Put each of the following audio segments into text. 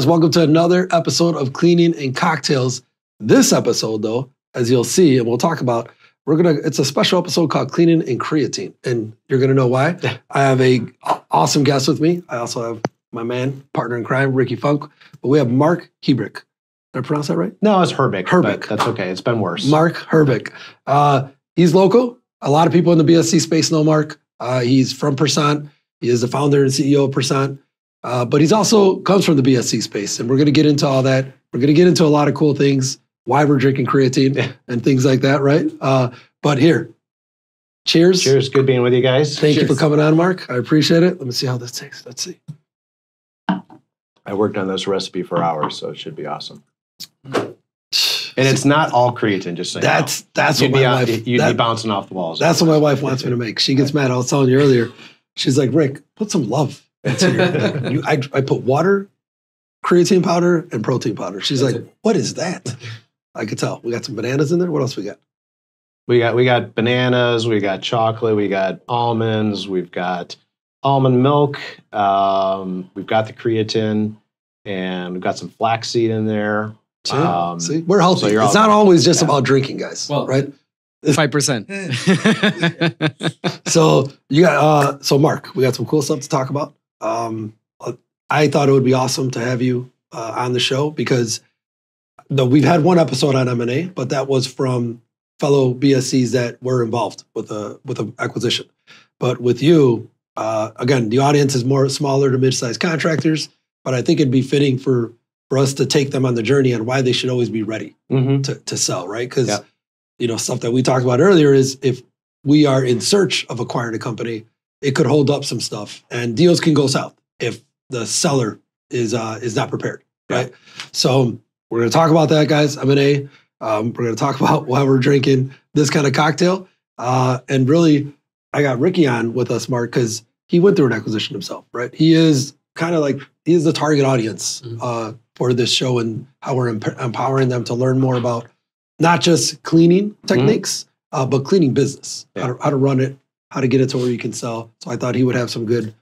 Guys, welcome to another episode of Cleaning and Cocktails. This episode, though, as you'll see, and we'll talk about, we're gonna. It's a special episode called Cleaning and Creatine, and you're gonna know why. I have a awesome guest with me. I also have my man, partner in crime, Ricky Funk. But we have Mark Hebrick. Did I pronounce that right? No, it's Herbick. Herbick. That's okay. It's been worse. Mark Herbick. Uh, he's local. A lot of people in the BSC space know Mark. Uh, he's from Pursant. He is the founder and CEO of Pursant. Uh, but he's also comes from the BSC space, and we're going to get into all that. We're going to get into a lot of cool things, why we're drinking creatine and things like that, right? Uh, but here, cheers. Cheers. Good being with you guys. Thank you for coming on, Mark. I appreciate it. Let me see how this tastes. Let's see. I worked on this recipe for hours, so it should be awesome. And it's not all creatine, just saying. that's that's you'd what my out- wife. you'd that- be bouncing off the walls. That's what my wife wants me to make. She gets mad. I was telling you earlier. She's like, Rick, put some love. you, I, I put water, creatine powder, and protein powder. She's That's like, what is that? I could tell. We got some bananas in there. What else we got? We got we got bananas, we got chocolate, we got almonds, we've got almond milk, um, we've got the creatine, and we've got some flaxseed in there. See, Um, See? we're healthy. so you're it's all- not always just Yeah. about drinking, guys. Well- right? Five percent. So you got. Uh, so Mark, we got some cool stuff to talk about. Um, uh, I thought it would be awesome to have you uh, on the show because though we've had one episode on M and A, but that was from fellow BSCs that were involved with a with an acquisition. But with you, uh, again, the audience is more smaller to mid-sized contractors. But I think it'd be fitting for for us to take them on the journey on why they should always be ready Mhm. to, to sell, right? Because Yeah. you know stuff that we talked about earlier is if we are in search of acquiring a company, it could hold up some stuff, and deals can go south if the seller is uh, is not prepared, Yeah. right? So we're going to talk about that, guys. I'm in a. Um, we're going to talk about why we're drinking this kind of cocktail, uh, and really, I got Ricky on with us, Mark, because he went through an acquisition himself, right? He is kind of like he is the target audience Mhm. uh, for this show and how we're emp- empowering them to learn more about not just cleaning techniques, uh, but cleaning business, Yeah. how, to, how to run it, how to get it to where you can sell. So I thought he would have some good,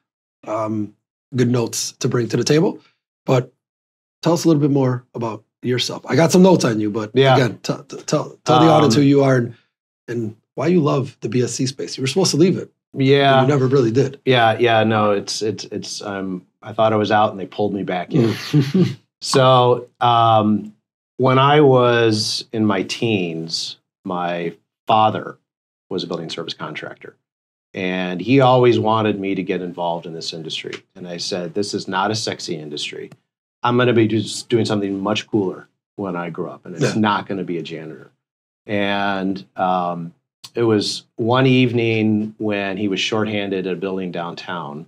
um, good notes to bring to the table. But tell us a little bit more about yourself. I got some notes on you, but Yeah. again, t- t- tell tell the audience Um, who you are and, and why you love the BSC space. You were supposed to leave it, Yeah. you never really did. Yeah, yeah, no, it's it's it's um I thought I was out and they pulled me back in. Mm. So, um when I was in my teens, my father was a building service contractor. And he always wanted me to get involved in this industry. And I said, this is not a sexy industry. I'm going to be just doing something much cooler when I grow up, and it's Yeah. not going to be a janitor. And um, it was one evening when he was shorthanded at a building downtown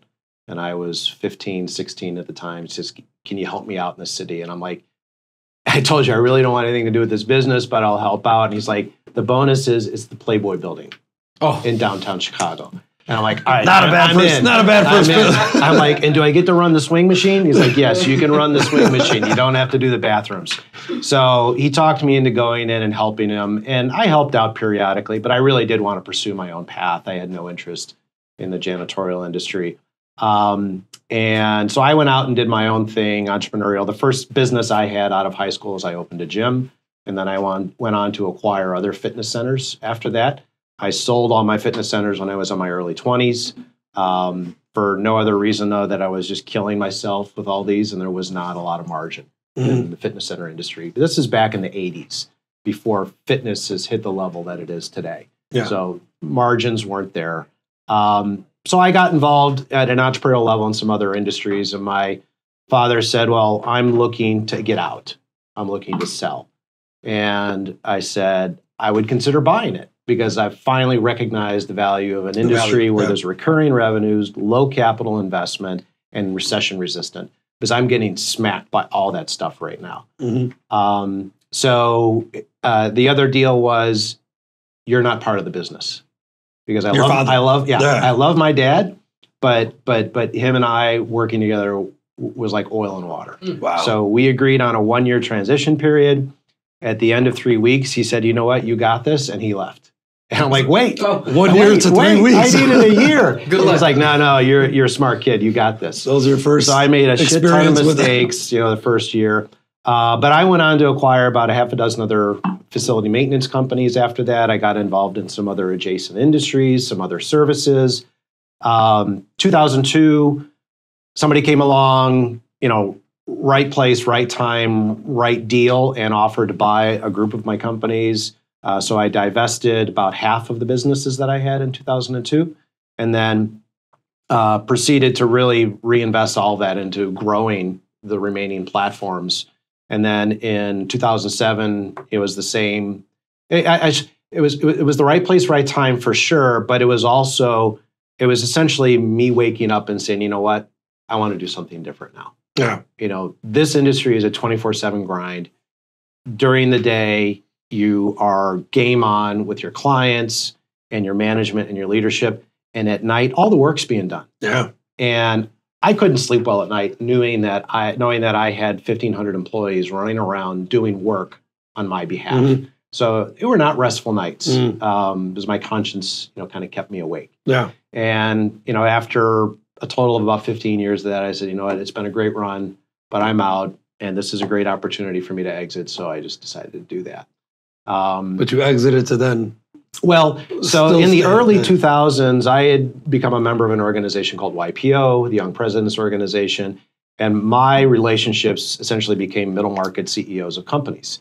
and i was 15 16 at the time he says can you help me out in the city and i'm like i told you i really don't want anything to do with this business but i'll help out and he's like the bonus is it's the playboy building Oh, in downtown chicago and i'm like all right Not a bad I'm first- in. not a bad I'm first in. fit. i'm like and do i get to run the swing machine he's like yes you can run the swing machine you don't have to do the bathrooms so he talked me into going in and helping him, and I helped out periodically, but I really did want to pursue my own path. I had no interest in the janitorial industry. Um, and so I went out and did my own thing, entrepreneurial. The first business I had out of high school is I opened a gym, and then I went on to acquire other fitness centers after that. I sold all my fitness centers when I was in my early 20s um, for no other reason though that I was just killing myself with all these, and there was not a lot of margin Mhm. in the fitness center industry. This is back in the 80s before fitness has hit the level that it is today. Yeah. So margins weren't there. Um, so I got involved at an entrepreneurial level in some other industries, and my father said, Well, I'm looking to get out, I'm looking to sell. And I said, I would consider buying it because I've finally recognized the value of an value, industry where yeah. there's recurring revenues, low capital investment, and recession resistant. Because I'm getting smacked by all that stuff right now. Mhm. Um, so uh, the other deal was you're not part of the business because I Your love father. I love yeah, Yeah. I love my dad, but but but him and I working together was like oil and water. Wow. So we agreed on a one year transition period. At the end of three weeks, he said, "You know what? You got this," and he left. And I'm like, wait, Oh, One wait, year to three wait, weeks. I needed a year. Good He's luck. like, no, no, you're you're a smart kid. You got this. Those are your first. So I made a shit ton of experience with it. mistakes, you know, the first year. Uh, but I went on to acquire about a half a dozen other facility maintenance companies after that. I got involved in some other adjacent industries, some other services. Um, 2002, somebody came along, you know, right place, right time, right deal, and offered to buy a group of my companies. Uh, so I divested about half of the businesses that I had in 2002, and then uh, proceeded to really reinvest all that into growing the remaining platforms. And then in 2007, it was the same. I, I- I it was it was the right place, right time for sure. But it was also it was essentially me waking up and saying, you know what, I want to do something different now. Yeah. You know, this industry is a 24 7 grind. During the day, you are game on with your clients and your management and your leadership. And at night, all the work's being done. Yeah. And I couldn't sleep well at night knowing that I knowing that I had 1500 employees running around doing work on my behalf. Mhm. So they were not restful nights Mm. um, because my conscience, you know, kind of kept me awake. Yeah. And, you know, after a total of about 15 years of that, I said, you know what, it's been a great run, but I'm out and this is a great opportunity for me to exit. So I just decided to do that. Um, But you exited to then. well, so in the early there. 2000s, I had become a member of an organization called YPO, the Young Presidents Organization, and my relationships essentially became middle market CEOs of companies.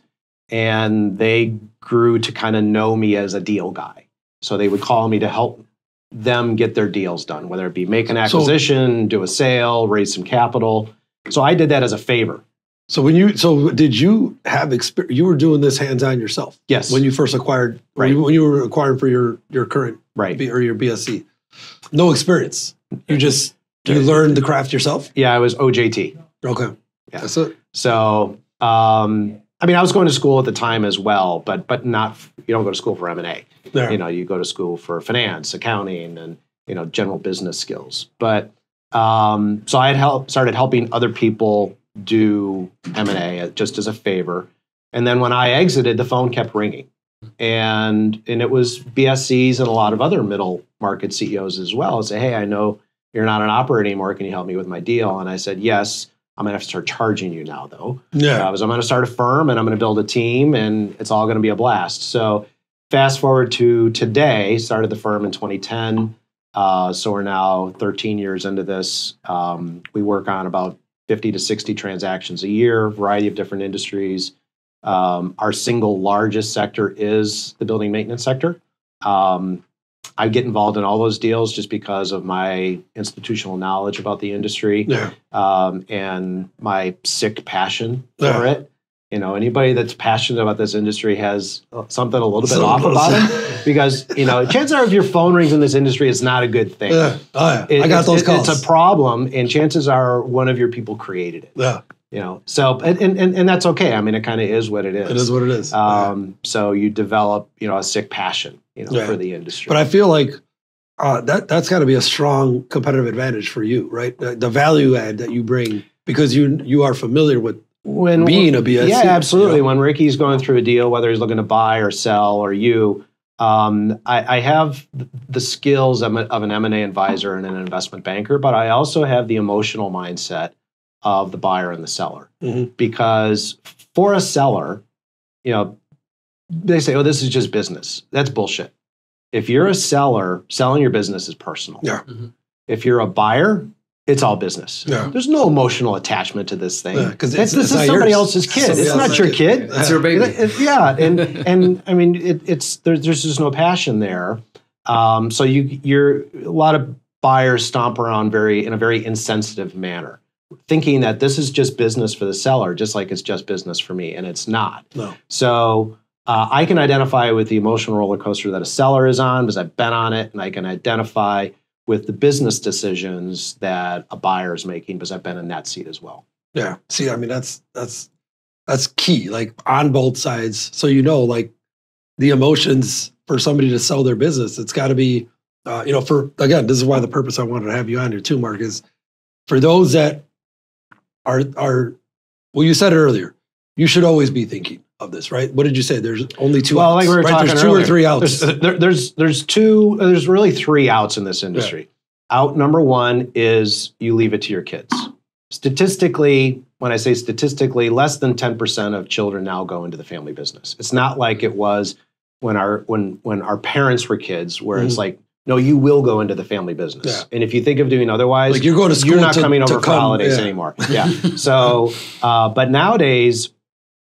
And they grew to kind of know me as a deal guy. So they would call me to help them get their deals done, whether it be make an So- acquisition, do a sale, raise some capital. So I did that as a favor. So when you so did you have experience? You were doing this hands on yourself Yes. when you first acquired, Right. when you were acquiring for your your current right. B, or your BSC. No experience. You just you learned the craft yourself. Yeah, I was OJT. Okay. Yeah. That's it. So, um, I mean, I was going to school at the time as well, but but not. You don't go to school for M and A. There. You know, you go to school for finance, accounting, and you know, general business skills. But um, so I had help, started helping other people do M and A just as a favor, and then when I exited, the phone kept ringing, and and it was BSCs and a lot of other middle market CEOs as well. Say, hey, I know you're not an operator anymore. Can you help me with my deal? And I said, yes. I'm gonna have to start charging you now, though. yeah. Uh, was I'm going to start a firm and I'm going to build a team and it's all going to be a blast. So fast forward to today, started the firm in 2010. Uh, so we're now 13 years into this. Um, we work on about 50 to 60 transactions a year, variety of different industries. Um, our single largest sector is the building maintenance sector. Um, I get involved in all those deals just because of my institutional knowledge about the industry yeah. um, and my sick passion for it. You know, anybody that's passionate about this industry has something a little bit off about them because you know, chances are if your phone rings in this industry, it's not a good thing. Yeah. Oh yeah. It- I got those it- calls. It's a problem, and chances are one of your people created it. yeah. You know, so and and, and that's okay. I mean, it kind of is what it is. It is what it is. Um, so you develop, you know, a sick passion, you know, Yeah. for the industry. But I feel like uh, that that's got to be a strong competitive advantage for you, right? The, the value add that you bring because you you are familiar with when being a BSC. Yeah, absolutely. you know? When Ricky's going through a deal, whether he's looking to buy or sell or you, um, I, I have the skills of, an M&A advisor and an investment banker, but I also have the emotional mindset of the buyer and the seller. Mhm. Because for a seller, you know, they say, oh, this is just business. That's bullshit. If you're a seller, selling your business is personal. Yeah. Mhm. If you're a buyer, it's all business. Yeah. There's no emotional attachment to this thing. Yeah, It's- it's- this it's is somebody yours. else's kid. Somebody it's not your kid. kid. That's your baby. It- yeah, and and I mean, it, it's there's there's just no passion there. Um, so you you're a lot of buyers stomp around very in a very insensitive manner, thinking that this is just business for the seller, just like it's just business for me, and it's not. No. So uh, I can identify with the emotional roller coaster that a seller is on because I've been on it, and I can identify with the business decisions that a buyer is making because I've been in that seat as well. Yeah. See, I mean, that's that's that's key. Like on both sides, so you know, like the emotions for somebody to sell their business, it's got to be, uh, you know, for again, this is why the purpose I wanted to have you on here too, Mark, is for those that are are. Well, you said it earlier. You should always be thinking. Of this, right? What did you say? There's only two. Well, outs, like we were right? talking There's two earlier, or three outs. There's, there- there's there's two. There's really three outs in this industry. Out number one is you leave it to your kids. Statistically, when I say statistically, less than ten percent of children now go into the family business. It's not like it was when our when when our parents were kids, where it's Mhm. like, no, you will go into the family business. Yeah. And if you think of doing otherwise, like you're going to school. you're not to- coming over for come- holidays yeah. anymore. Yeah. so, uh, but nowadays,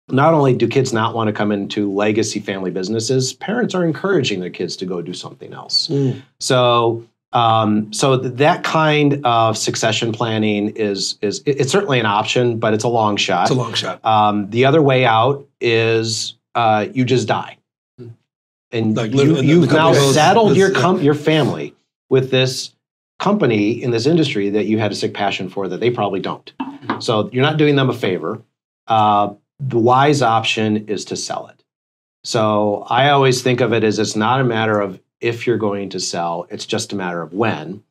not only do kids not want to come into legacy family businesses, parents are encouraging their kids to go do something else. Mm. So, um, so th- that kind of succession planning is is it- it's certainly an option, but it's a long shot. It's a long shot. Um, the other way out is uh, you just die, and Like, you, you've now saddled your com- your family with this company in this industry that you had a sick passion for that they probably don't. So you're not doing them a favor. Uh, the wise option is to sell it. So I always think of it as it's not a matter of if you're going to sell; it's just a matter of when.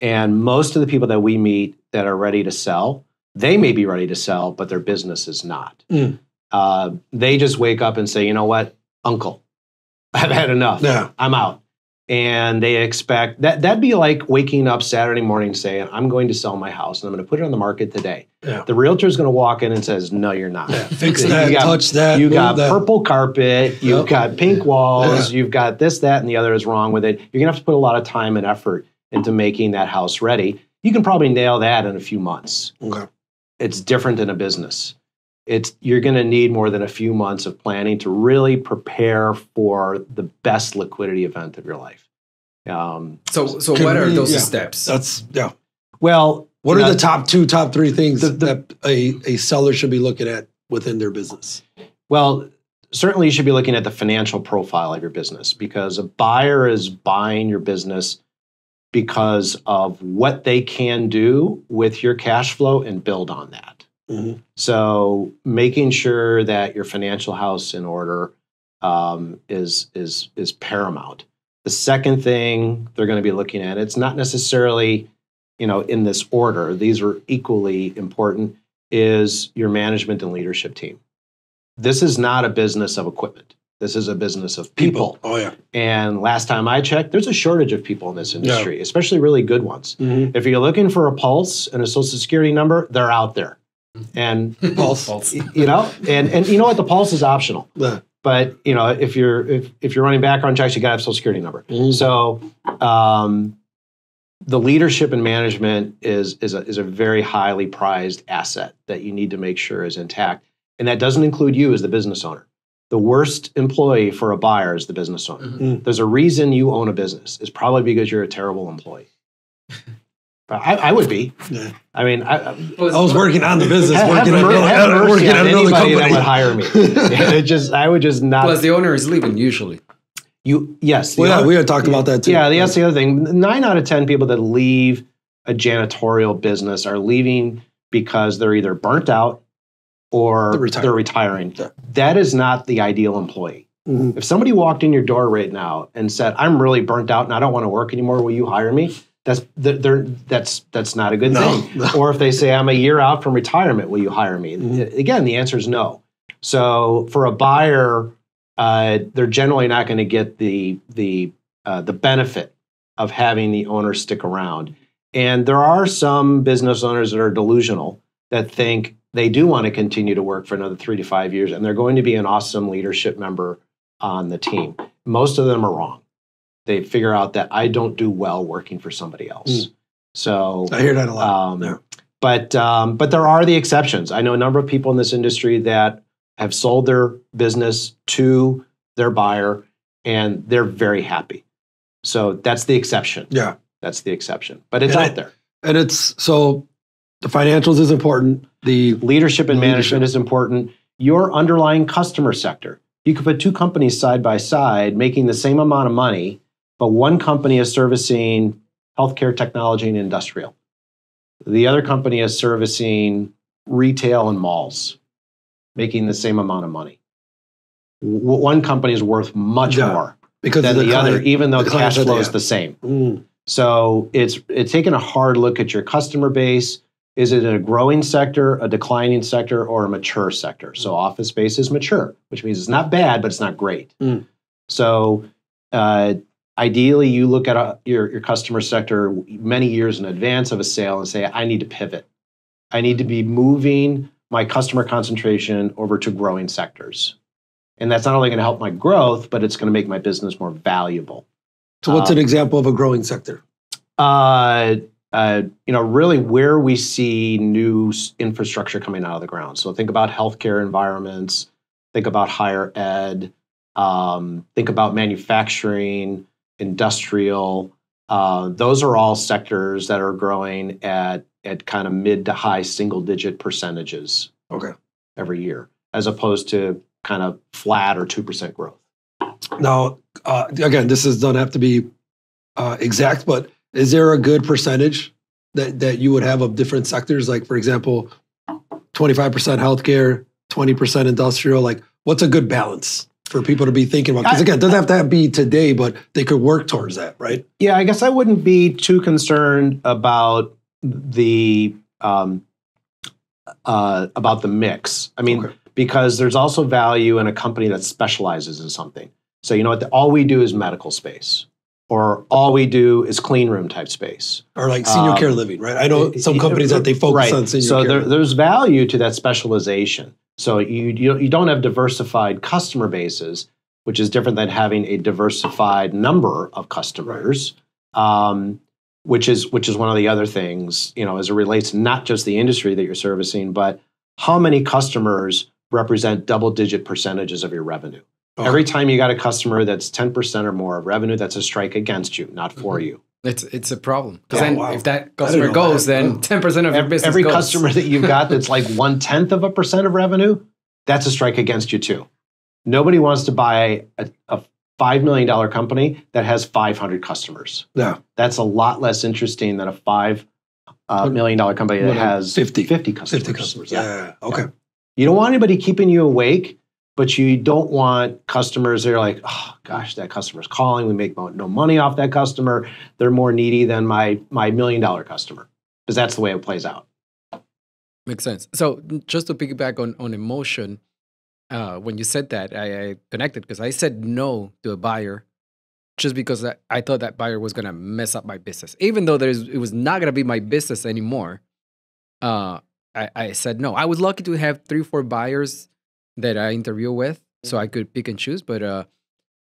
And most of the people that we meet that are ready to sell, they may be ready to sell, but their business is not. Mm. Uh, they just wake up and say, you know what, Uncle, I've had enough. Yeah. I'm out. And they expect that that'd be like waking up Saturday morning saying, I'm going to sell my house and I'm going to put it on the market today. Yeah. The realtor's going to walk in and says, No, you're not. Yeah. Fix You that. got- touch that. You move got that. purple carpet, you've Yep. got pink walls, you've got this, that, and the other is wrong with it. You're gonna have to put a lot of time and effort into making that house ready. You can probably nail that in a few months. Okay. It's different than a business. It's you're gonna need more than a few months of planning to really prepare for the best liquidity event of your life. Um, So, so Can what are those yeah. steps? That's yeah. well, What are know, the top two, top three things The- the- that a, a seller should be looking at within their business? Well, certainly you should be looking at the financial profile of your business because a buyer is buying your business because of what they can do with your cash flow and build on that. Mhm. So making sure that your financial house in order um, is is is paramount. The second thing they're going to be looking at it's not necessarily you know in this order. These are equally important. Is your management and leadership team. This is not a business of equipment. This is a business of people. Oh yeah. And last time I checked, there's a shortage of people in this industry, especially really good ones. Mm-hmm. If you're looking for a pulse and a social security number, they're out there. And Pulse. Pulse. you know, and and you know what? The pulse is optional. Yeah. But you know, if you're if, if you're running background checks, you got to have social security number. Mhm. So um, the leadership and management is is a, is a very highly prized asset that you need to make sure is intact, and that doesn't include you as the business owner. The worst employee for a buyer is the business owner. Mhm. There's a reason you own a business. It's probably because you're a terrible employee. But I, I would be. Yeah. I mean, I, I, I was working on the business, have, working, have, on, mer- another- mercy working on on another anybody company. that would hire me. it just, I would just not. Plus, the owner is leaving usually. you yes. well, yeah, other- we had talked about that too. Yeah, that's the other thing. Nine out of 10 people that leave a janitorial business are leaving because they're either burnt out or They're retiring. they're retiring. Yeah. That is not the ideal employee. Mhm. If somebody walked in your door right now and said, "I'm really burnt out and I don't want to work anymore. Will you hire me?" That's that's that's not a good No, thing. Or if they say, "I'm a year out from retirement. Will you hire me?" Again, the answer is no. So for a buyer, uh, they're generally not going to get the the uh, the benefit of having the owner stick around. And there are some business owners that are delusional that think they do want to continue to work for another three to five years, and they're going to be an awesome leadership member on the team. Most of them are wrong. They figure out that I don't do well working for somebody else. So I hear that a lot. um, Yeah. But um, but there are the exceptions. I know a number of people in this industry that have sold their business to their buyer, and they're very happy. So that's the exception. yeah, That's the exception. But it's And out there. and it's so the financials is important. The Leadership and Leadership. management is important. Your underlying customer sector. You could put two companies side by side making the same amount of money, but one company is servicing healthcare technology and industrial. The other company is servicing retail and malls, making the same amount of money. W- one company is worth much Yeah, more because than the, other, client- even though the the, cash flow is the same. Mm, So it's it's taking a hard look at your customer base, Is it a growing sector, a declining sector, or a mature sector? So office space is mature, which means it's not bad, but it's not great. Mm. So uh, ideally, you look at a, your, your customer sector many years in advance of a sale and say, I need to pivot. I need to be moving my customer concentration over to growing sectors. And that's not only going to help my growth, but it's going to make my business more valuable. So, what's Um, an example of a growing sector? Uh, uh, you know, really where we see new infrastructure coming out of the ground. So think about healthcare environments, think about higher ed, um, think about manufacturing, industrial. Uh, those are all sectors that are growing at at kind of mid to high single digit percentages Okay. every year, as opposed to kind of flat or two percent growth. Now, uh, again, this is doesn't have to be uh, exact, but is there a good percentage that that you would have of different sectors? Like, for example, twenty five percent healthcare, twenty percent industrial. Like, what's a good balance for people to be thinking about? Because again, it doesn't have to be today, but they could work towards that, right? Yeah, I guess I wouldn't be too concerned about the um, uh, about the mix. I mean, Okay. because there's also value in a company that specializes in something. So you know what? All we do is medical space, or all we do is clean room type space. Or like senior Um, care living, right? I know some companies that they focus right. on senior so care. there, there's value to that specialization. So you, you you don't have diversified customer bases, which is different than having a diversified number of customers. Um, which is which is one of the other things you know as it relates to not just the industry that you're servicing, but how many customers represent double digit percentages of your revenue. Okay. Every time you got a customer that's 10% or more of revenue, that's a strike against you, not for you. It's it's a problem because Oh, then wow. if that customer goes, Oh. then ten percent of your business every goes. customer that you've got that's like one tenth of a percent of revenue, that's a strike against you too. Nobody wants to buy a, a five million dollar company that has five hundred customers. yeah, That's a lot less interesting than a five uh, million dollar company that has 50. 50 customers. 50 customers. Yeah. Yeah. Okay. You don't want anybody keeping you awake, but you don't want customers that are like, oh gosh, that customer's calling. We make no money off that customer. They're more needy than my my million dollar customer because that's the way it plays out. Makes sense. So just to piggyback on on emotion, uh, when you said that, I, I connected because I said no to a buyer just because I, I thought that buyer was gonna mess up my business, even though there's it was not gonna be my business anymore. Uh, I, I said no. I was lucky to have three, four buyers that I interview with, so I could pick and choose. But uh,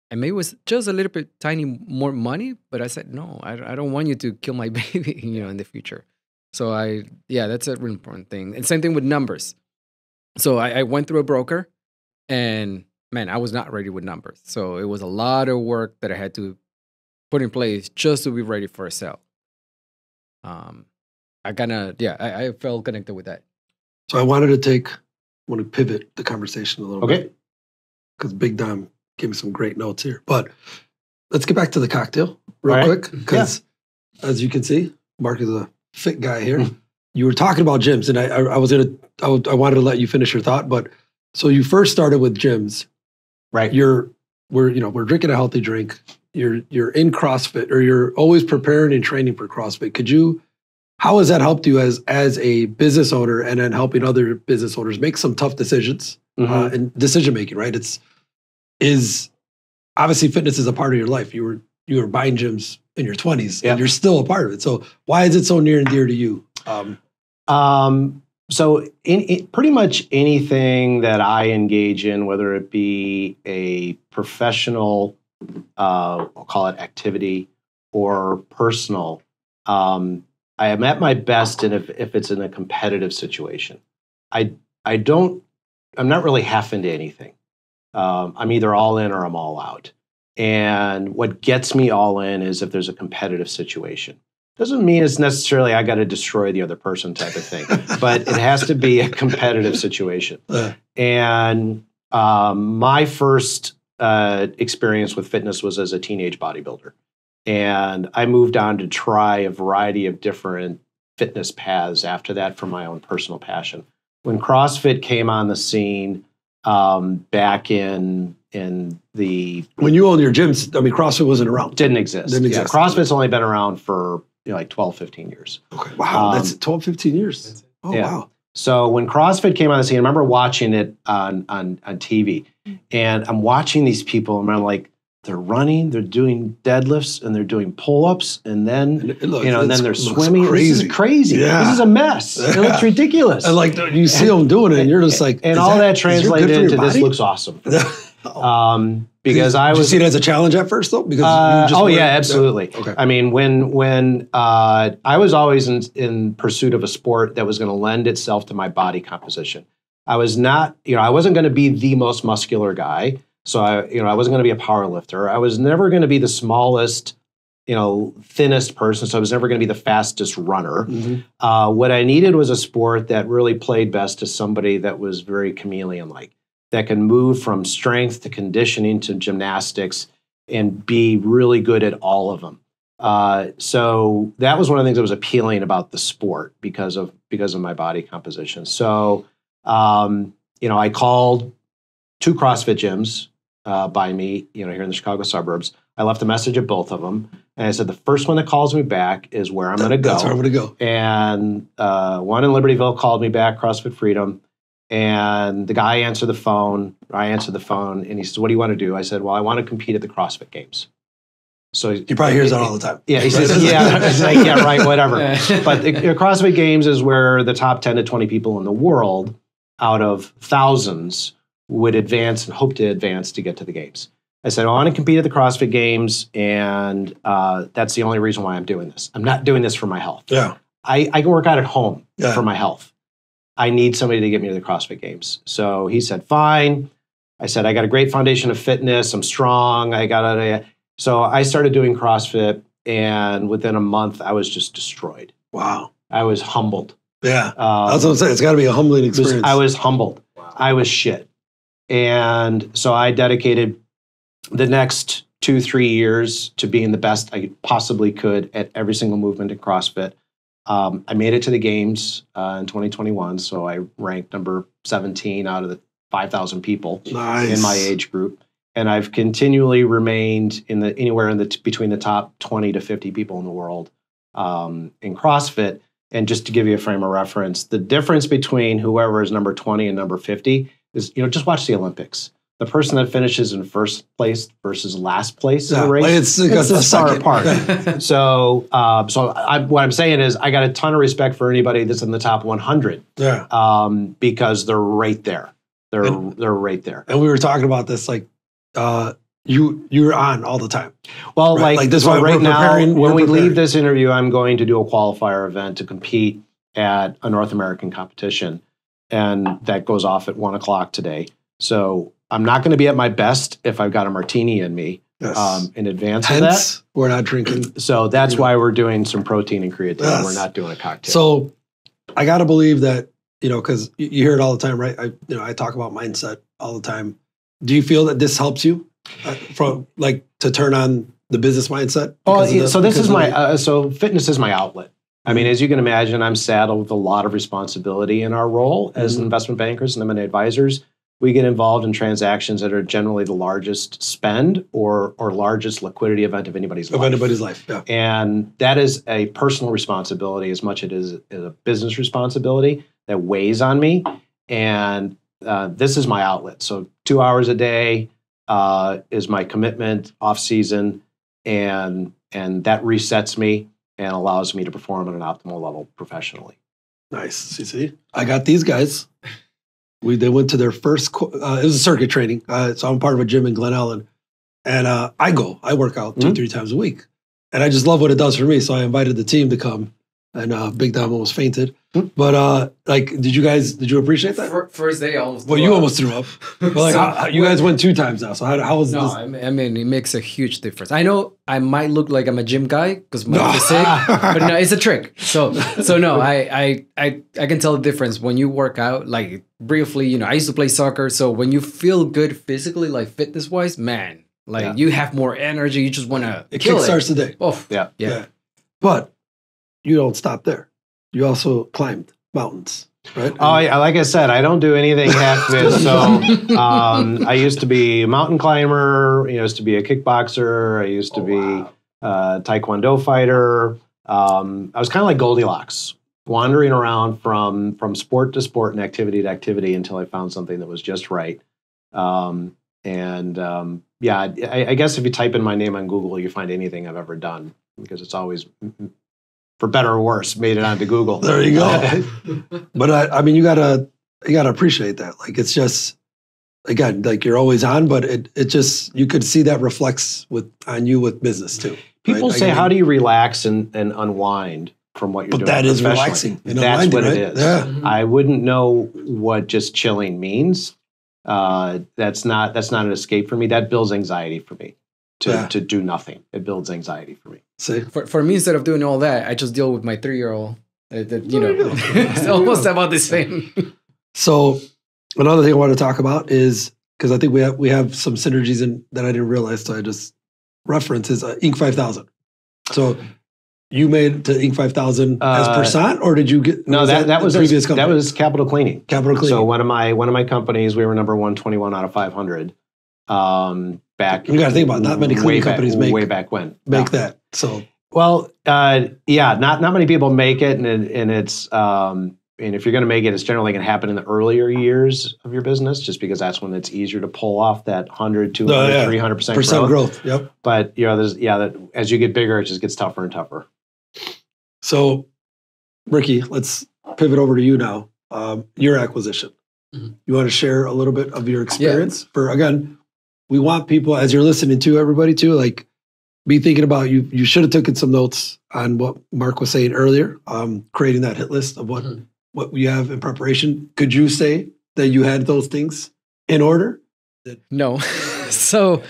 and maybe it was just a little bit tiny more money. But I said no. I, I don't want you to kill my baby, you know, in the future. So I, yeah, that's a really important thing. And same thing with numbers. So I, I went through a broker, and man, I was not ready with numbers. So it was a lot of work that I had to put in place just to be ready for a sale. Um, I kind of, yeah, I, I felt connected with that. So I wanted to take, I want to pivot the conversation a little Okay. bit because Big Dom gave me some great notes here. But let's get back to the cocktail real right. quick because, as you can see, Mark is a fit guy here. Mm-hmm. you were talking about gyms, and I, I, I was gonna, I, w- I wanted to let you finish your thought. But so you first started with gyms. Right. You're, we're, you know, we're drinking a healthy drink. You're, you're in CrossFit, or you're always preparing and training for CrossFit. Could you? How has that helped you as as a business owner, and then helping other business owners make some tough decisions Mhm. uh, and decision making? Right? It's is obviously fitness is a part of your life. You were you were buying gyms in your twenties, Yeah. and you're still a part of it. So why is it so near and dear to you? Um, Um, so, in, in- pretty much anything that I engage in, whether it be a professional, uh, we'll call it activity, or personal, um, I am at my best in if, if it's in a competitive situation. I I don't. I'm not really half into anything. Um, I'm either all in or I'm all out. And what gets me all in is if there's a competitive situation doesn't mean it's necessarily I got to destroy the other person type of thing, but it has to be a competitive situation. uh, And um, my first uh, experience with fitness was as a teenage bodybuilder. And I moved on to try a variety of different fitness paths after that for my own personal passion. When CrossFit came on the scene um, back in in the when you own your gyms, I mean, CrossFit wasn't around. didn't exist. Didn't Yeah, exist. CrossFit's only been around for you know, like 12, 15 years. Okay. Wow, Um, that's 12, 15 years. Oh Yeah. wow. So when CrossFit came on the scene, I remember watching it on on, on TV, and I'm watching these people, and I'm like, they're running, they're doing deadlifts, and they're doing pull-ups, and then And it looks- you know, and then they're swimming. This is crazy. Yeah. This is a mess. It looks ridiculous. And like you see them doing it, and you're just like, and all that, your translated good for your into this looks awesome. Oh. Um, because I Did was you see it as a challenge at first though? Because you Uh, just oh yeah, absolutely. Okay. I mean, when when uh, I was always in, in pursuit of a sport that was going to lend itself to my body composition. I was not, you know, I wasn't going to be the most muscular guy. So I, you know, I wasn't going to be a power lifter. I was never going to be the smallest, you know, thinnest person. So I was never going to be the fastest runner. Mhm. Uh, what I needed was a sport that really played best to somebody that was very chameleon like, that can move from strength to conditioning to gymnastics and be really good at all of them. Uh, so that was one of the things that was appealing about the sport because of because of my body composition. So um, you know, I called two CrossFit gyms uh, by me, you know, here in the Chicago suburbs. I left a message at both of them, and I said the first one that calls me back is where I'm going to go. That's where I'm gonna go. And uh, one in Libertyville called me back, CrossFit Freedom. And the guy answered the phone. I answered the phone, and he said, "What do you want to do?" I said, "Well, I want to compete at the CrossFit Games." So He probably hears that all the time. Yeah, he says, "Yeah, He's like, yeah, right, whatever." But the, the CrossFit Games is where the top ten to twenty people in the world, out of thousands, would advance and hope to advance to get to the games. I said, I want to compete at the CrossFit Games, and uh, that's the only reason why I'm doing this. I'm not doing this for my health. yeah. I, I can work out at home Yeah. for my health. I need somebody to get me to the CrossFit Games. So he said, fine. I said, I got a great foundation of fitness. I'm strong. I got a. So I started doing CrossFit, and within a month, I was just destroyed. Wow. I was humbled. Yeah. Um, That's what I'm saying. It's got to be a humbling it was- experience. I was humbled. I was shit. And so I dedicated the next two, three years to being the best I possibly could at every single movement in CrossFit. Um, I made it to the games uh, in 2021. So I ranked number 17 out of the 5,000 people nice. in my age group. And I've continually remained in the anywhere in the between the top 20 to 50 people in the world um, in CrossFit. And just to give you a frame of reference, the difference between whoever is number 20 and number 50 is, you know, just watch the Olympics. The person that finishes in first place versus last place in Yeah, the race, like it's, it's a a far apart. so, uh, so I, what I'm saying is, I got a ton of respect for anybody that's in the top 100 yeah. um, because they're right there. They're And- they're right there. And we were talking about this, like, uh, you you're on all the time. Well, Right, like, like this one, right now, when we leave this interview, I'm going to do a qualifier event to compete at a North American competition, and that goes off at one o'clock today. So I'm not going to be at my best if I've got a martini in me Yes. um, in advance of that. We're not drinking. So that's why we're doing some protein and creatine. Yes. We're not doing a cocktail. So I got to believe that you know because you, hear it all the time, right? I you know I talk about mindset all the time. Do you feel that this helps you uh, from like to turn on the business mindset? Oh, yeah, the- so this is my uh, so fitness is my outlet. I mean, as you can imagine, I'm saddled with a lot of responsibility in our role as Mhm. investment bankers and M&A advisors. We get involved in transactions that are generally the largest spend or or largest liquidity event of anybody's of life. anybody's life. Yeah. And that is a personal responsibility as much as it is is a business responsibility that weighs on me. And uh, this is my outlet. So two hours a day uh, is my commitment off season, and and that resets me and allows me to perform at an optimal level professionally. Nice. You see, I got these guys. We they went to their first. Uh, it was a circuit training. Uh, so I'm part of a gym in Glen Ellyn, and uh, I go. I work out 2 Mhm. three times a week, and I just love what it does for me. So I invited the team to come, and uh, Big Dom almost fainted. But uh, like, did you guys? Did you appreciate that? Fir- First day, I almost. Well, you up. almost threw up. But like, So- how, how- you guys went two times now. So how, how was No, this? I mean, I mean, it makes a huge difference. I know I might look like I'm a gym guy because my No. physique, but no, it's a trick. So, so no, I, I, I, I can tell the difference when you work out. Like briefly, you know, I used to play soccer, so when you feel good physically, like fitness wise, man, like Yeah. you have more energy. You just want to It kill kickstarts it. the day. Oh, Yeah. yeah. But you don't stop there. You also climbed mountains, right? Oh, yeah, like I said, I don't do anything half fit. So um, I used to be a mountain climber. I used to be a kickboxer. I used to Oh, be wow. uh, taekwondo fighter. Um, I was kind of like Goldilocks, wandering around from from sport to sport and activity to activity until I found something that was just right. Um, and um, yeah, I, I, guess if you type in my name on Google, you find anything I've ever done because it's always, for better or worse, made it onto Google. There you go. but I, I mean, you gotta you gotta appreciate that. Like it's just again, like you're always on, but it it just you could see that reflects with on you with business too. People right? say, I mean, "How do you relax and, and unwind?" from what you're doing? but doing. That is relaxing. That's what right? it is. Yeah. Mm-hmm. I wouldn't know what just chilling means. Uh, that's not that's not an escape for me. That builds anxiety for me to yeah. to do nothing. It builds anxiety for me. See, for for me, instead of doing all that, I just deal with my three year old. Uh, you know, it's almost about the same. So another thing I want to talk about is because I think we have we have some synergies in that I didn't realize, so I just reference is uh, Inc. Five Thousand. So you made to Inc. Five Thousand as uh, Pursant, or did you get? No, that, that, that was previous That was Capital Cleaning. Capital Cleaning. So one of my one of my companies, we were number one twenty one out of five hundred. Um, back you got to think about it. not many cleaning companies back, make way back when make that. So well, uh, yeah, not not many people make it, and and it's um, and if you're going to make it, it's generally going to happen in the earlier years of your business, just because that's when it's easier to pull off that 100, 200, oh, yeah. 300 percent growth. growth. Yep. But you know, there's yeah, that as you get bigger, it just gets tougher and tougher. So, Ricky, let's pivot over to you now. Um, your acquisition. Mm-hmm. You want to share a little bit of your experience yeah. for again? We want people as you're listening to everybody too, like be thinking about you. You should have taken some notes on what Mark was saying earlier, um, creating that hit list of what mm-hmm. what we have in preparation. Could you say that you had those things in order? No. so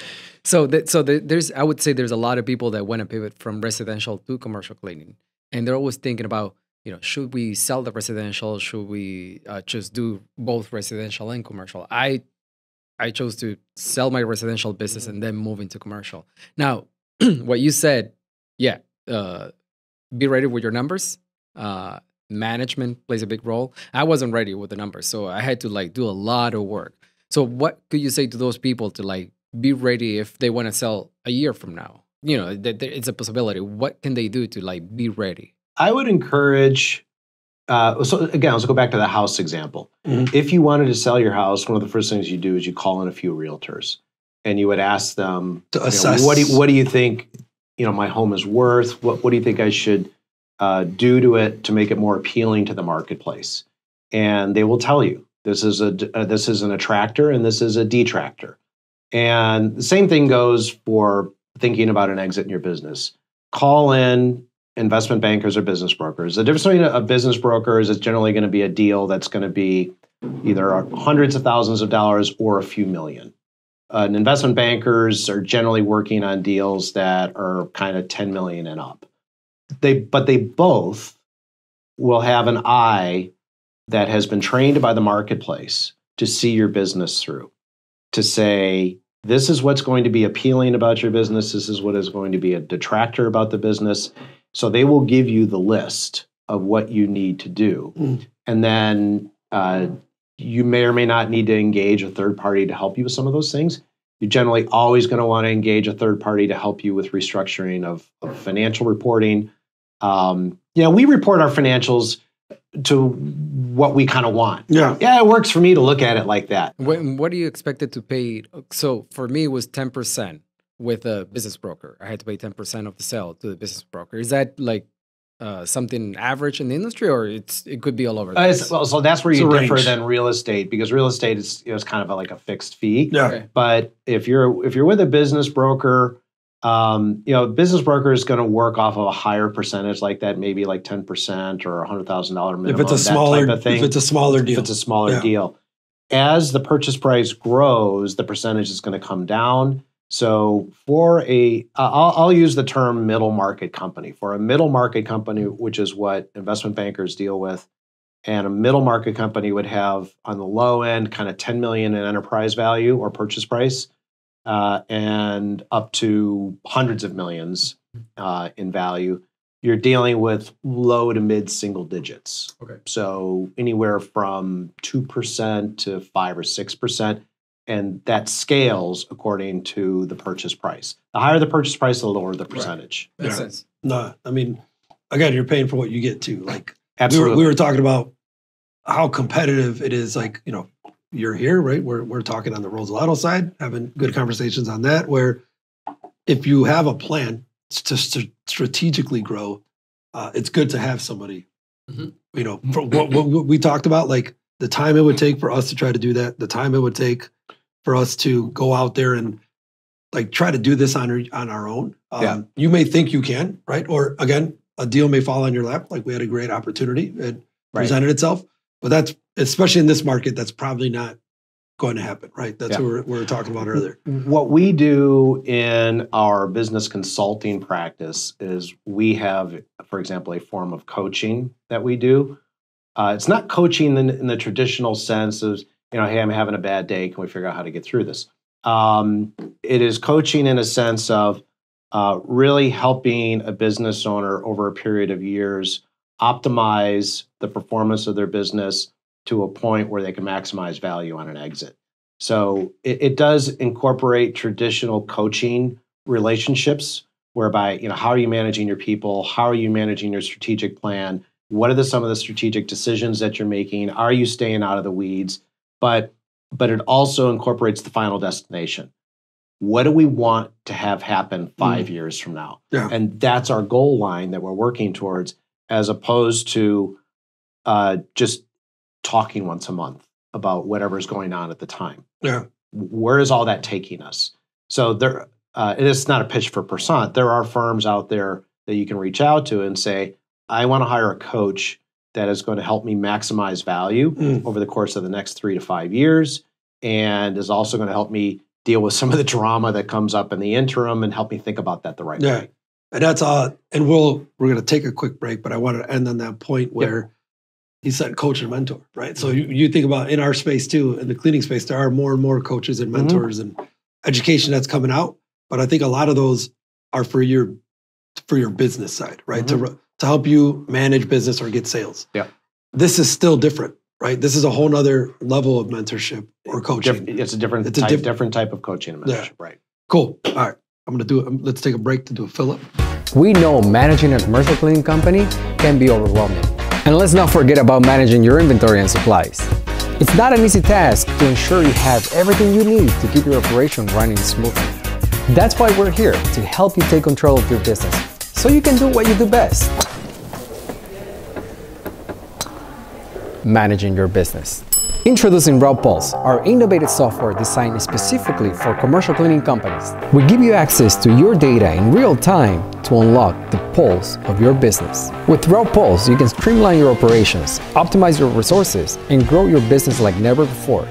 so that so there's I would say there's a lot of people that want to pivot from residential to commercial cleaning and they're always thinking about you know should we sell the residential should we uh, just do both residential and commercial i i chose to sell my residential business and then move into commercial now what you said yeah uh, be ready with your numbers uh, management plays a big role i wasn't ready with the numbers so i had to like do a lot of work so what could you say to those people to like be ready if they want to sell a year from now you know, th- th- it's a possibility. What can they do to like be ready? I would encourage. Uh, so again, let's go back to the house example. Mm-hmm. If you wanted to sell your house, one of the first things you do is you call in a few realtors, and you would ask them to assess. Know, what do you, what do you think? You know, my home is worth. What what do you think I should uh, do to it to make it more appealing to the marketplace? And they will tell you this is a uh, this is an attractor and this is a detractor. And the same thing goes for thinking about an exit in your business, call in investment bankers or business brokers. The difference between a business broker is it's generally going to be a deal that's going to be either hundreds of thousands of dollars or a few million. Uh, investment bankers are generally working on deals that are kind of 10 million and up. They, but they both will have an eye that has been trained by the marketplace to see your business through, to say, this is what's going to be appealing about your business. This is what is going to be a detractor about the business. So they will give you the list of what you need to do. Mm. And then uh, you may or may not need to engage a third party to help you with some of those things. You're generally always going to want to engage a third party to help you with restructuring of, of financial reporting. Um, yeah, we report our financials to what we kind of want. Yeah. Yeah, it works for me to look at it like that. What, what do you expect it to pay? So for me, it was 10% with a business broker. I had to pay 10% of the sale to the business broker. Is that like uh, something average in the industry, or it's it could be all over? Uh, well, so that's where it's you differ range. than real estate because real estate is you know, it's kind of a, like a fixed fee. Yeah. Okay. But if you're if you're with a business broker, um, you know, business broker is going to work off of a higher percentage like that, maybe like 10% or a hundred thousand dollar minimum. If it's a smaller, thing, if it's a smaller deal, if it's a smaller yeah. deal, as the purchase price grows, the percentage is going to come down. So for a, will I'll use the term middle market company. For a middle market company, which is what investment bankers deal with, and a middle market company would have on the low end kind of 10 million in enterprise value or purchase price uh, and up to hundreds of millions uh, in value, you're dealing with low to mid single digits. Okay. So anywhere from 2% to 5 or 6%. And that scales according to the purchase price. The higher the purchase price, the lower the percentage. Right. Makes yeah. sense. No, I mean, again, you're paying for what you get too. Like we were, Absolutely. we were talking about how competitive it is. Like you know, you're here, right? We're we're talking on the Rosalato side, having good conversations on that. Where if you have a plan to st- strategically grow, uh, it's good to have somebody. Mhm. You know, for what, what what we talked about, like the time it would take for us to try to do that, the time it would take for us to go out there and like try to do this on our, on our own. Um, Yeah. You may think you can, right? Or again, a deal may fall on your lap. Like we had a great opportunity. It Right. presented itself, but that's especially in this market, that's probably not going to happen, right? That's Yeah. what we're, we were talking about earlier. What we do in our business consulting practice is we have, for example, a form of coaching that we do. Uh, it's not coaching in, in the traditional sense of, you know, hey, I'm having a bad day. Can we figure out how to get through this? Um, it is coaching in a sense of uh, really helping a business owner over a period of years optimize the performance of their business to a point where they can maximize value on an exit. So it, it does incorporate traditional coaching relationships whereby, you know, how are you managing your people? How are you managing your strategic plan? What are the some of the strategic decisions that you're making? Are you staying out of the weeds? But but it also incorporates the final destination. What do we want to have happen five years from now? Yeah. And that's our goal line that we're working towards, as opposed to uh, just talking once a month about whatever's going on at the time. Yeah. Where is all that taking us? So there, uh, and it's not a pitch for Pursant. There are firms out there that you can reach out to and say, I want to hire a coach that is going to help me maximize value Mm. over the course of the next three to five years, and is also going to help me deal with some of the drama that comes up in the interim and help me think about that the right Yeah. way. And that's uh and we'll we're gonna take a quick break, but I want to end on that point where he said coach and mentor, right? So you, you think about in our space too, in the cleaning space, there are more and more coaches and Mhm. mentors and education that's coming out. But I think a lot of those are for your for your business side, right? To ru- to help you manage business or get sales. Yeah. This is still different, right? This is a whole nother level of mentorship or coaching. Diff- it's a different It's a type, diff- different type of coaching and Yeah. right? Cool. All right. I'm gonna do it. um, Let's take a break to do a fill up. We know managing a commercial cleaning company can be overwhelming. And let's not forget about managing your inventory and supplies. It's not an easy task to ensure you have everything you need to keep your operation running smoothly. That's why we're here to help you take control of your business so you can do what you do best managing your business. Introducing Route Pulse, our innovative software designed specifically for commercial cleaning companies. We give you access to your data in real time to unlock the pulse of your business. With Route Pulse, you can streamline your operations, optimize your resources, and grow your business like never before.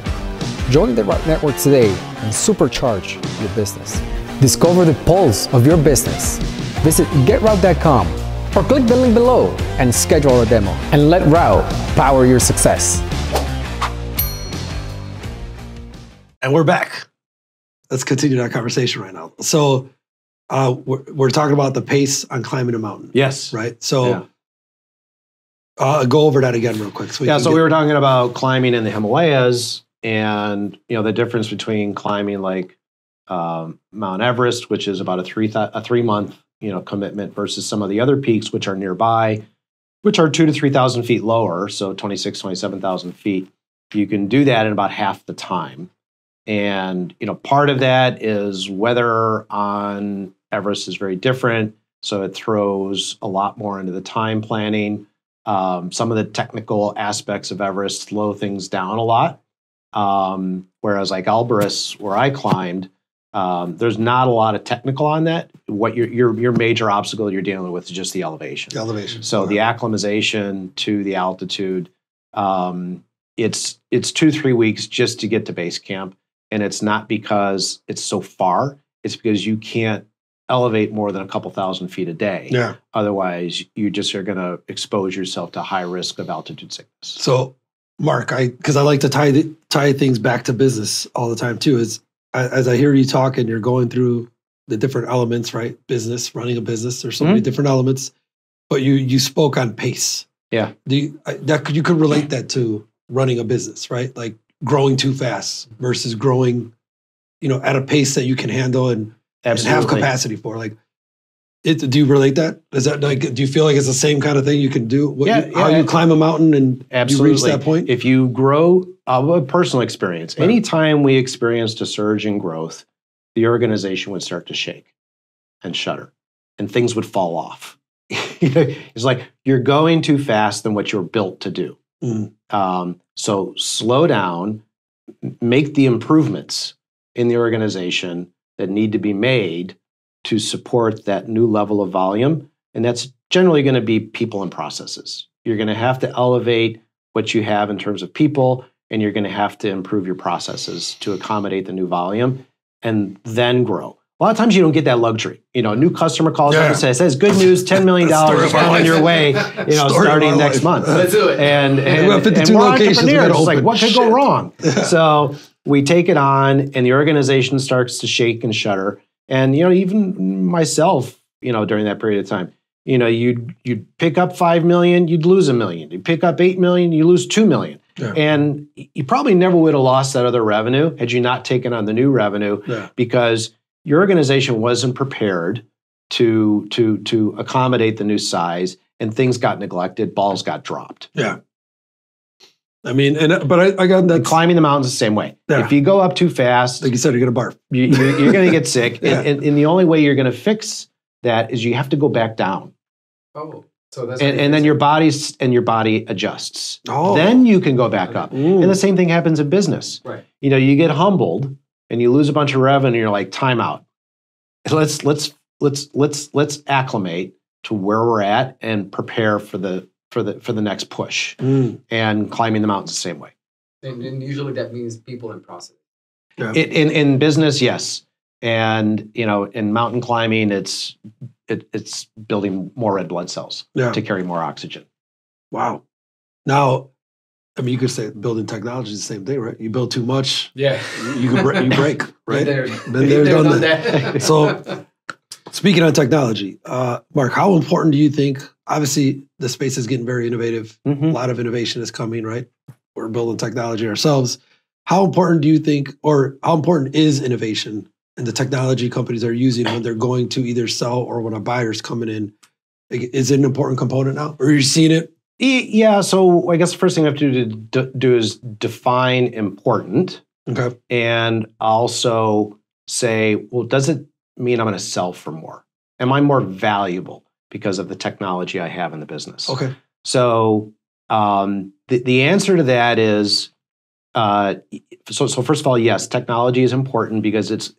Join the Route Network today and supercharge your business. Discover the pulse of your business. Visit getroute.com or click the link below and schedule a demo. And let Route power your success. And we're back. Let's continue that conversation right now. So, uh, we're, we're talking about the pace on climbing a mountain, Yes. right? So, Yeah. uh, go over that again real quick. So yeah so get- we were talking about climbing in the himalayas and you know the difference between climbing like um, mount everest which is about a three th- a three month you know commitment versus some of the other peaks which are nearby which are two to three thousand feet lower so 26 27000 feet. You can do that in about half the time. And you know part of that is weather on everest is very different so it throws a lot more into the time planning. Um, some of the technical aspects of Everest slow things down a lot. Um, whereas like Elbrus, where I climbed, um, there's not a lot of technical on that. What your your your major obstacle you're dealing with is just the elevation. the elevation. So the acclimatization to the altitude, um, it's it's two three weeks just to get to base camp, and it's not because it's so far. It's because you can't elevate more than a couple thousand feet a day. yeah. Otherwise, you just are going to expose yourself to high risk of altitude sickness. So, Mark, I because I like to tie the, tie things back to business all the time too. Is as I hear you talk and you're going through the different elements, right? Business, running a business. There's so many mm-hmm. different elements, but you you spoke on pace. Yeah. Do you, that could you could relate that to running a business, right? Like growing too fast versus growing, you know, at a pace that you can handle and, and have capacity for. Like, It, do you relate that? Is that like? Do you feel like it's the same kind of thing you can do? What Yeah, you, how yeah. you climb a mountain and Absolutely. you reach that point? If you grow, uh, a personal experience, Right. anytime we experienced a surge in growth, the organization would start to shake and shudder and things would fall off. it's like you're going too fast than what you're built to do. Mm. Um, so slow down, make the improvements in the organization that need to be made to support that new level of volume. And that's generally going to be people and processes. You're going to have to elevate what you have in terms of people, and you're going to have to improve your processes to accommodate the new volume and then grow. A lot of times you don't get that luxury. You know, a new customer calls up and says, says, good news, $10 million is coming your way, you know, Story starting next life. month. Let's do it. And, and, we have 52 and we're locations we gotta entrepreneurs. It's like, what could Shit. go wrong? So we take it on, and the organization starts to shake and shudder. And you know, even myself, you know, during that period of time, you know, you'd you'd pick up five million, you'd lose a million. You pick up eight million, you lose two million. Yeah. And you probably never would have lost that other revenue had you not taken on the new revenue Yeah. because your organization wasn't prepared to to to accommodate the new size and things got neglected, balls got dropped. Yeah. I mean, and but I, I got that. climbing the mountains the same way. Yeah. If you go up too fast, Like you said, you're gonna barf. you, you're, you're going to get sick. Yeah. and, and, and the only way you're going to fix that is you have to go back down, Oh, so that's and, and then your body's and your body adjusts. Oh. Then you can go back up. Ooh. And the same thing happens in business. Right. You know, you get humbled and you lose a bunch of revenue. And you're like, time out. Let's let's let's let's let's acclimate to where we're at and prepare for the for the for the next push. Mm. And climbing the mountains the same way. and, and usually that means people and process. Yeah. It, in in business, yes, and you know, in mountain climbing, it's it, it's building more red blood cells yeah. to carry more oxygen. Wow. Now, I mean, you could say building technology is the same thing, right? You build too much, Yeah, you can break, you break, Been right? there, Been there, done that. So- Speaking on technology, uh, Mark, how important do you think? Obviously, the space is getting very innovative. A Mhm. lot of innovation is coming, right? We're building technology ourselves. How important do you think, or how important is innovation and the technology companies are using when they're going to either sell or when a buyer's coming in? Is it an important component now, or are you seeing it? Yeah, so I guess the first thing I have to do, to do is define important, Okay. and also say, well, does it mean I'm going to sell for more? Am I more valuable because of the technology I have in the business? Okay. So um, the the answer to that is uh, so. So first of all, yes, technology is important because it's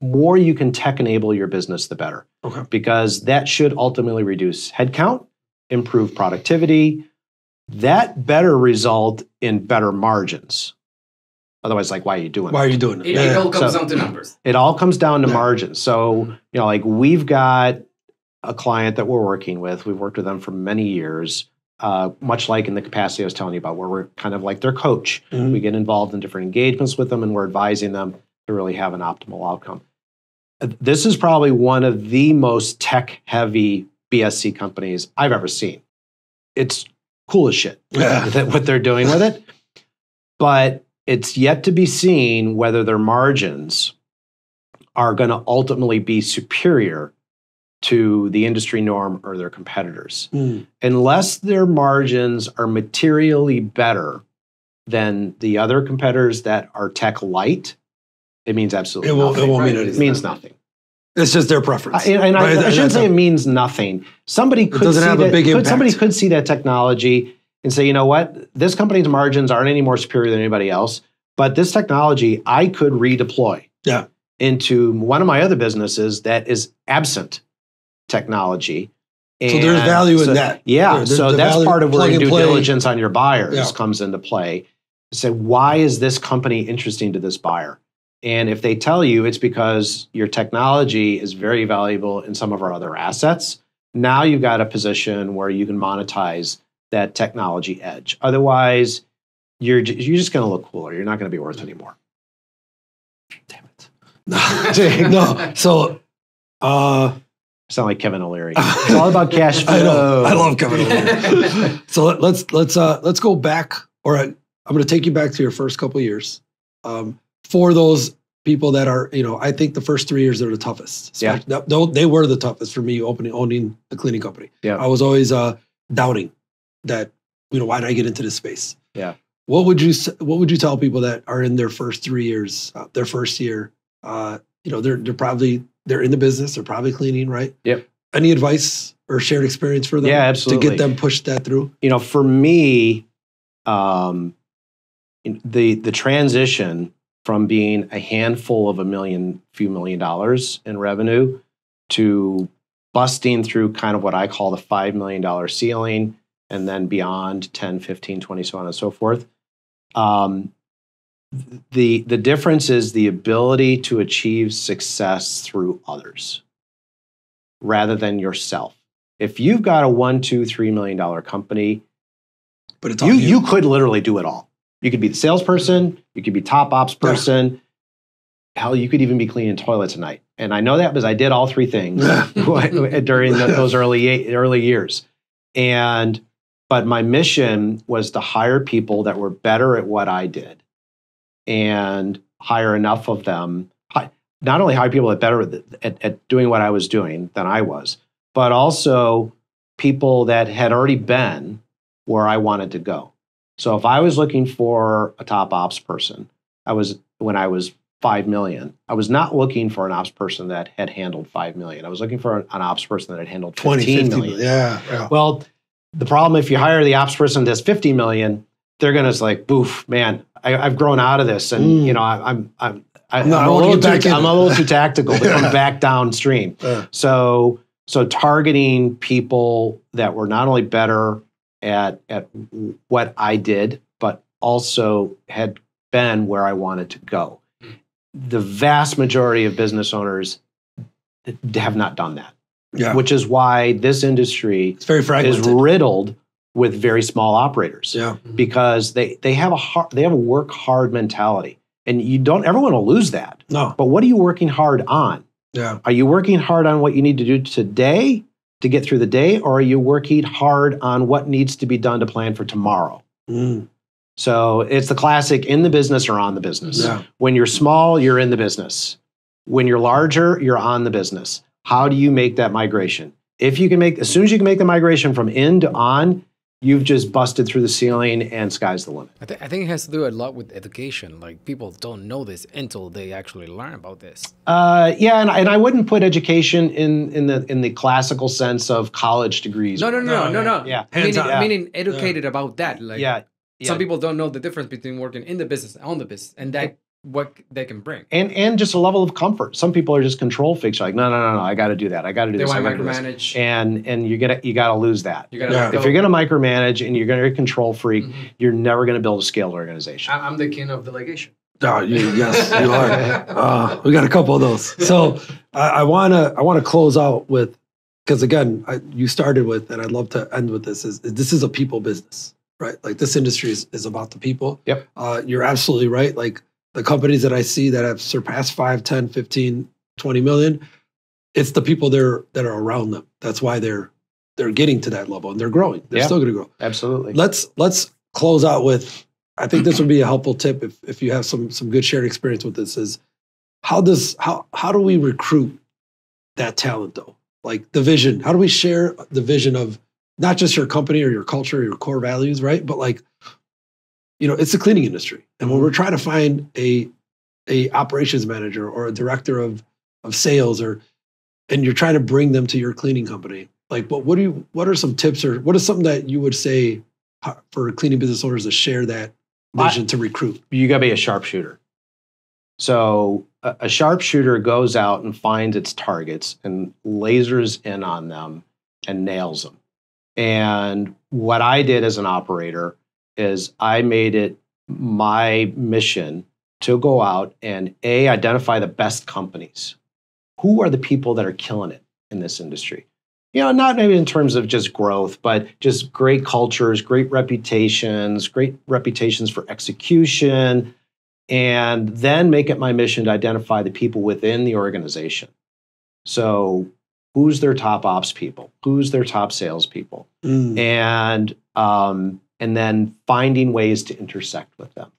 more you can tech enable your business, the better. Okay. Because that should ultimately reduce headcount, improve productivity. That better result in better margins. Otherwise, like, why are you doing Why that? are you doing it? It, Yeah. it all comes So- down to numbers. It all comes down to Yeah. margins. So, you know, like we've got a client that we're working with. We've worked with them for many years, uh, much like in the capacity I was telling you about, where we're kind of like their coach. Mhm. We get involved in different engagements with them and we're advising them to really have an optimal outcome. Uh, This is probably one of the most tech heavy BSC companies I've ever seen. It's cool as shit Yeah. that what they're doing with it. But it's yet to be seen whether their margins are going to ultimately be superior to the industry norm or their competitors. Mm. Unless their margins are materially better than the other competitors that are tech light, it means absolutely It won't, it won't mean Right. It means nothing. It's just their preference. I, and I, Right? I And shouldn't say it means nothing. Somebody could doesn't see have a that, big could- Somebody could see that technology and say, you know what, this company's margins aren't any more superior than anybody else, but this technology I could redeploy Yeah. into one of my other businesses that is absent technology. So there's value in that. Yeah, there's so that's value- part of where due play. diligence on your buyers Yeah. comes into play. Say, why is this company interesting to this buyer? And if they tell you it's because your technology is very valuable in some of our other assets, now you've got a position where you can monetize that technology edge. Otherwise, you're you're just going to look cooler. You're not going to be worth anymore. Damn it! no. So, uh, Sound like Kevin O'Leary. It's all about cash flow. I know. I love Kevin. O'Leary. so let- let's let's uh let's go back. Or I- I'm going to take you back to your first couple of years. Um, for those people that are, you know, I think the first three years are the toughest. Yeah. They, they were the toughest for me opening, owning the cleaning company. Yeah. I was always uh, doubting that, you know, why did I get into this space? Yeah. What would you, what would you tell people that are in their first three years, uh, their first year? Uh, you know, they're, they're probably, they're in the business, they're probably cleaning, right? Yep. Any advice or shared experience for them? Yeah, absolutely. To get them pushed that through? you know, for me, um, the the transition from being a handful of a million, few million dollars in revenue to busting through kind of what I call the $5 million ceiling and then beyond 10, 15, 20, so on and so forth. Um, the, the difference is the ability to achieve success through others rather than yourself. If you've got a one, two, three million dollar company, But it's all you, you could literally do it all. You could be the salesperson, you could be top ops Yeah. person. Hell, you could even be cleaning toilets at night. And I know that because I did all three things during the, those early early years. And but my mission was to hire people that were better at what I did, and hire enough of them. Not only hire people that better at, at, doing what I was doing than I was, but also people that had already been where I wanted to go. So if I was looking for a top ops person, I was when I was five million. I was not looking for an ops person that had handled five million. I was looking for an, an ops person that had handled 20, 15 50 million. Yeah. yeah. Well, the problem if you hire the ops person that's 50 million, they're gonna just like, boof, man, I, I've grown out of this, and Mm. you know, I, I'm I'm I, No, I I'm, a little too. I'm a little too tactical to come back downstream. Uh, So so targeting people that were not only better at at what I did, but also had been where I wanted to go. The vast majority of business owners have not done that, yeah. which is why this industry it's very is riddled with very small operators yeah. because they they have a hard, they have a work hard mentality, and you don't ever want to lose that. No. But what are you working hard on? Yeah. Are you working hard on what you need to do today to get through the day, or are you working hard on what needs to be done to plan for tomorrow? Mm, So it's the classic in the business or on the business. yeah. When you're small, you're in the business. When you're larger, you're on the business. How do you make that migration? If you can make, as soon as you can make the migration from in to on, you've just busted through the ceiling and sky's the limit. I, th- I think it has to do a lot with education. Like people don't know this until they actually learn about this. Uh, yeah, and, and I wouldn't put education in, in the in the classical sense of college degrees. No, no, no, No, no, no. yeah. Meaning, on. meaning educated about that. Like yeah, some people don't know the difference between working in the business and on the business, and that what they can bring. and and just a level of comfort. Some people are just control freaks. Like, no, no, no, no, I got to do that. I got to do They this. I want to this. micromanage. And and you're gonna you got to lose that. You gotta Yeah. If you're gonna micromanage and you're gonna be a control freak, Mhm. you're never gonna build a scaled organization. I- I'm the king of delegation. Oh, you, yes, you are. Uh, we got a couple of those. So I, I wanna I wanna close out with because again, I, you started with, and I'd love to end with this. Is, is this is a people business, right? Like this industry is, is about the people. Yep. Uh, you're absolutely right. Like the companies that I see that have surpassed 5, 10, 15, 20 million, it's the people there that are around them. That's why they're they're getting to that level and they're growing. They're Yeah. still gonna grow Absolutely. let's let's close out with i think this would be a helpful tip if, if you have some some good shared experience with this is how does how how do we recruit that talent though like the vision how do we share the vision of not just your company or your culture or your core values right but like you know it's the cleaning industry and when we're mm. trying to find a a operations manager or a director of of sales or and you're trying to bring them to your cleaning company like but what do you what are some tips or what is something that you would say for cleaning business owners to share that I- vision to recruit you got to be a sharpshooter. So a, a sharpshooter goes out and finds its targets and lasers in on them and nails them. And what I did as an operator is I made it my mission to go out and a identify the best companies. Who are the people that are killing it in this industry? You know, not maybe in terms of just growth, but just great cultures, great reputations, great reputations for execution, and then make it my mission to identify the people within the organization. So, who's their top ops people? Who's their top salespeople? Mm, and um, and then finding ways to intersect with them.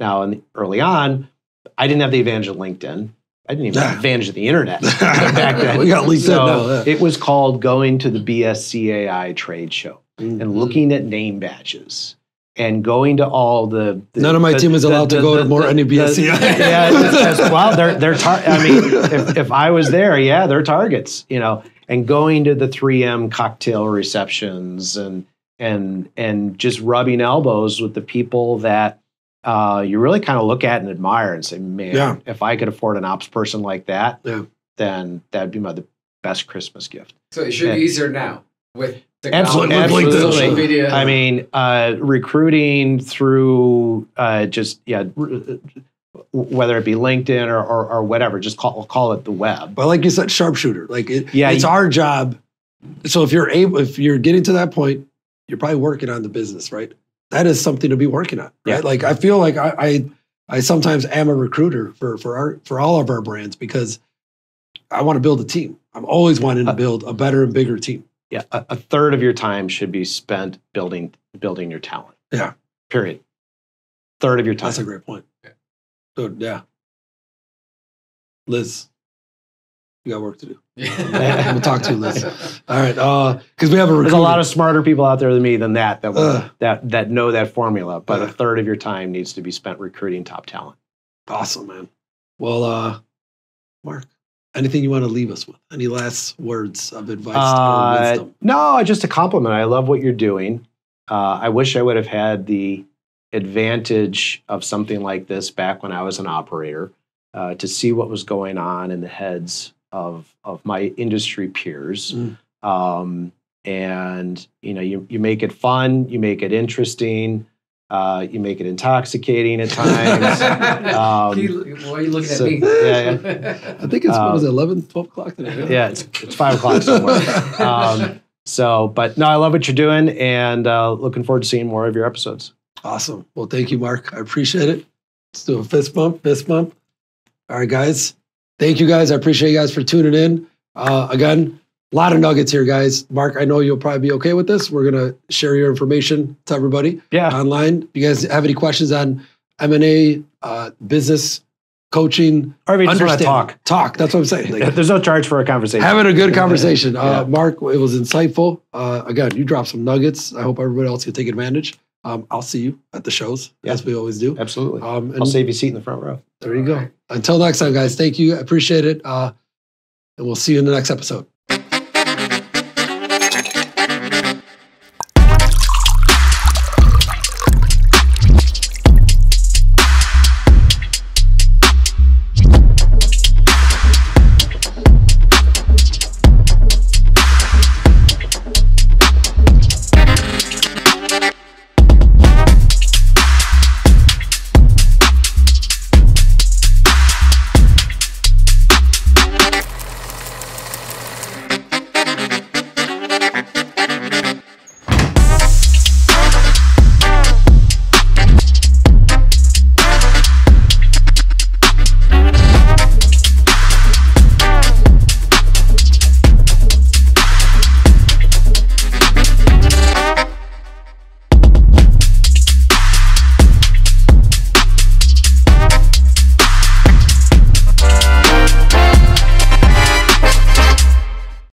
Now, in the, early on, I didn't have the advantage of LinkedIn. I didn't even have the advantage of the internet back then. We got LinkedIn so now, yeah. It was called going to the BSCAI trade show Mm. and looking at name badges and going to all the. the- None of my the- team is the- allowed to the- go to more the- NBSCI. yeah, it's- it's- well, they're they're. Tar- I mean, if, if I was there, yeah, they're targets. You know, and going to the 3M cocktail receptions and and and just rubbing elbows with the people that uh, you really kind of look at and admire and say, man, Yeah. if I could afford an ops person like that, Yeah. then that'd be my the best Christmas gift. So it should Yeah. be easier now with Absolutely, technology, absolutely. social media. I mean, uh, recruiting through uh, just yeah, r- whether it be LinkedIn or, or, or whatever, just call call it the web. But like you said, sharpshooter. Like it, Yeah, it's you- our job. So if you're able, if you're getting to that point, you're probably working on the business, right? That is something to be working on, right? Yeah. Like I feel like I, I, I sometimes am a recruiter for for our for all of our brands because I want to build a team. I'm always wanting to Uh, build a better and bigger team. Yeah, a, a third of your time should be spent building building your talent. Yeah. Period. Third of your time. That's a great point. So yeah. Liz, you got work to do. Yeah. We'll talk to you, Liz. All right, because we have a There's a lot of smarter people out there than me than that that will, Ugh. that that know that formula. But a third of your time needs to be spent recruiting top talent. Awesome, man. Well, uh, Mark, anything you want to leave us with? Any last words of advice or Uh, wisdom? no, just a compliment. I love what you're doing. Uh, I wish I would have had the advantage of something like this back when I was an operator uh, to see what was going on in the heads of of my industry peers. Mm. Um, and you know, you you make it fun, you make it interesting, uh, you make it intoxicating at times. Um, You- why are you looking so- at me? yeah, I think it's, what was it, um, 11, 12 o'clock today? yeah, it's it's five o'clock somewhere. Um, so, but no, I love what you're doing, and uh, looking forward to seeing more of your episodes. Awesome. Well, thank you, Mark. I appreciate it. Let's do a fist bump, fist bump. All right, guys. Thank you, guys. I appreciate you guys for tuning in. Uh, again, a lot of nuggets here, guys. Mark, I know you'll probably be okay with this. We're gonna share your information to everybody Yeah, online. If you guys have any questions on M and A, uh, business, coaching, or if you just want to understand. talk. Talk. That's what I'm saying. Like, There's no charge for a conversation. having a good conversation. Uh, Yeah. Mark, it was insightful. Uh, again, you dropped some nuggets. I hope everybody else can take advantage. Um, I'll see you at the shows, Yeah. as we always do. Absolutely. Um, and I'll save you a seat in the front row. there you go. Until next time, guys. Thank you. I appreciate it. Uh, and we'll see you in the next episode.